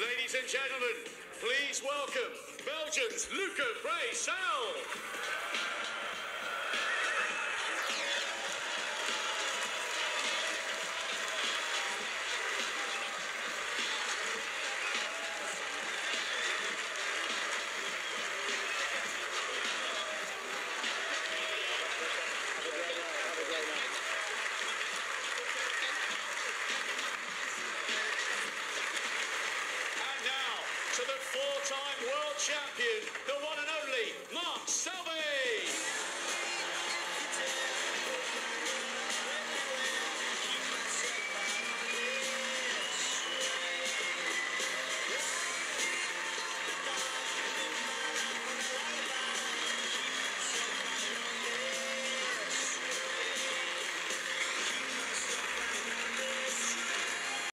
Ladies and gentlemen, please welcome Belgium's Luca Brecel. And now to the four-time world champion, the one and only Mark Selby.